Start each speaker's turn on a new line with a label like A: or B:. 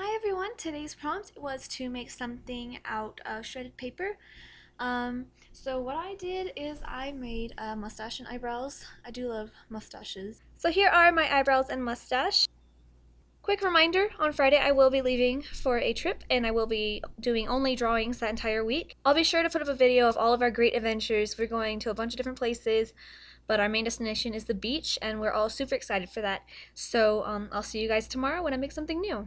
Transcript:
A: Hi everyone, today's prompt was to make something out of shredded paper. Um, so what I did is I made a mustache and eyebrows. I do love mustaches. So here are my eyebrows and mustache. Quick reminder, on Friday I will be leaving for a trip and I will be doing only drawings that entire week. I'll be sure to put up a video of all of our great adventures. We're going to a bunch of different places, but our main destination is the beach and we're all super excited for that. So um, I'll see you guys tomorrow when I make something new.